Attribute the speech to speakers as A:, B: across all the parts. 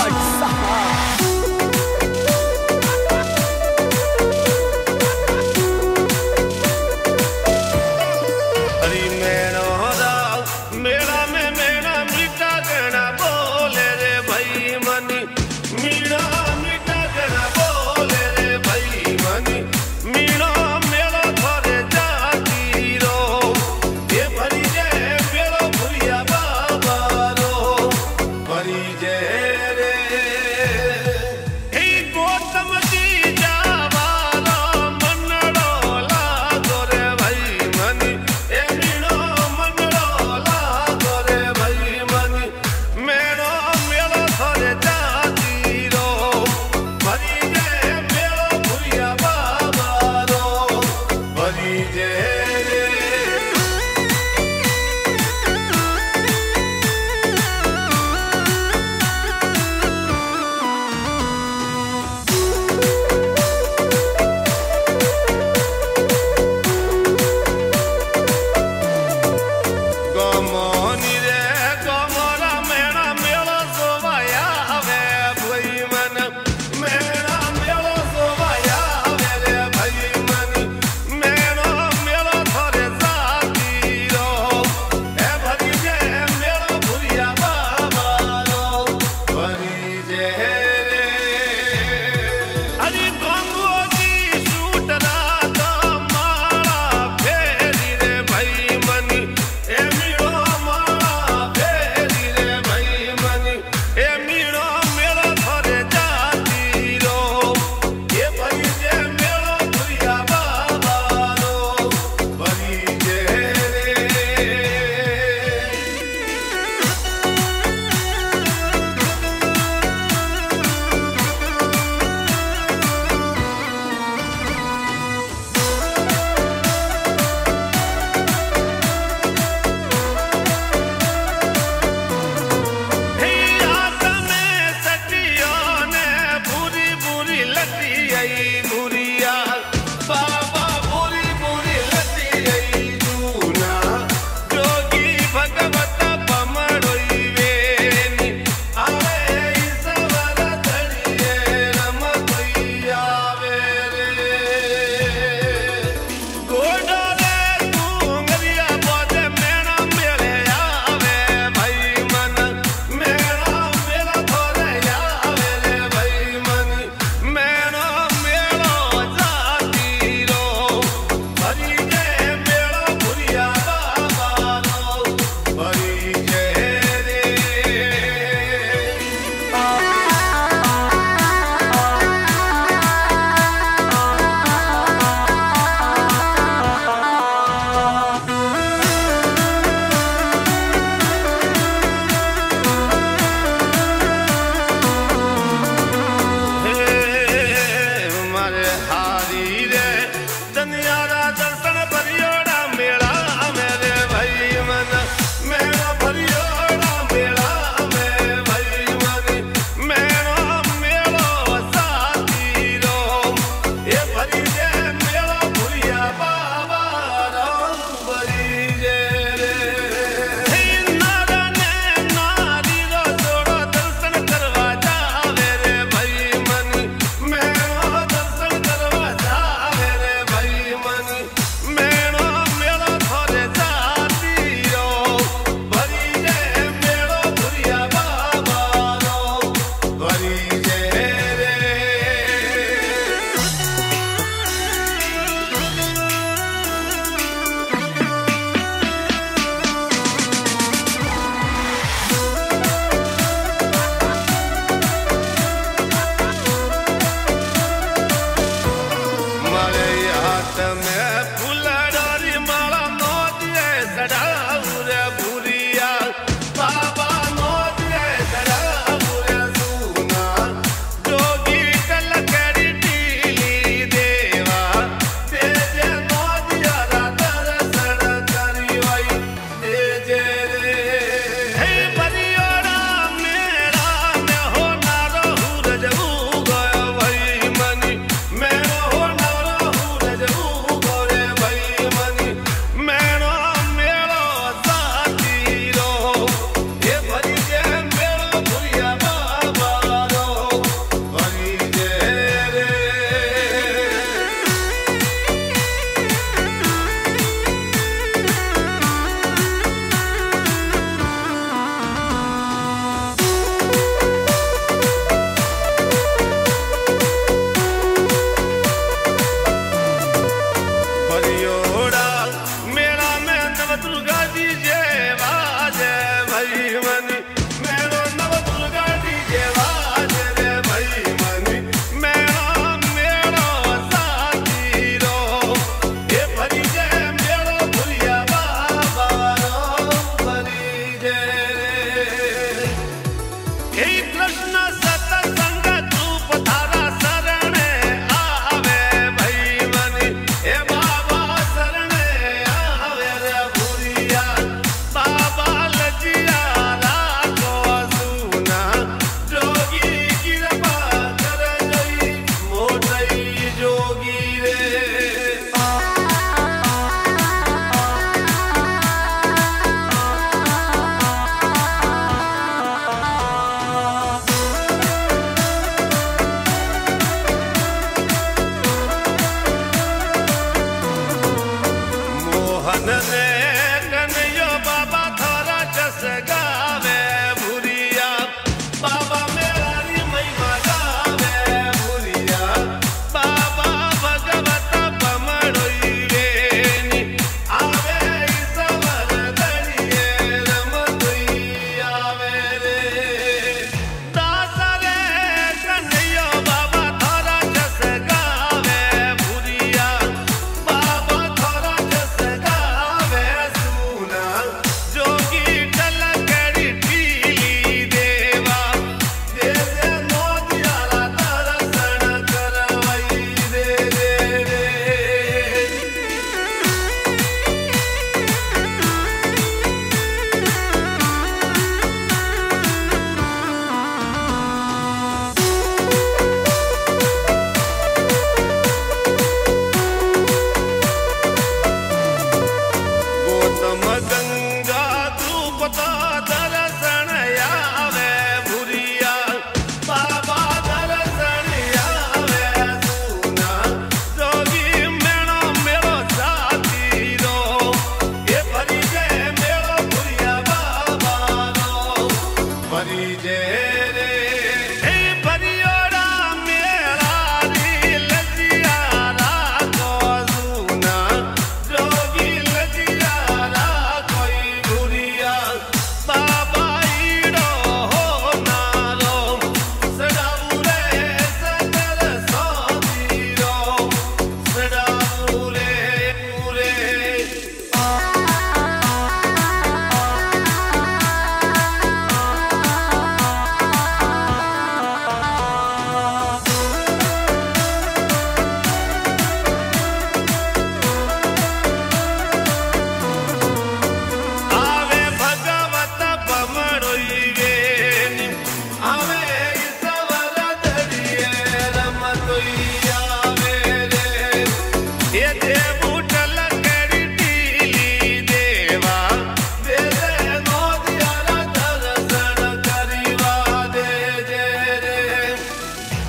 A: 我杀。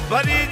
B: Buddy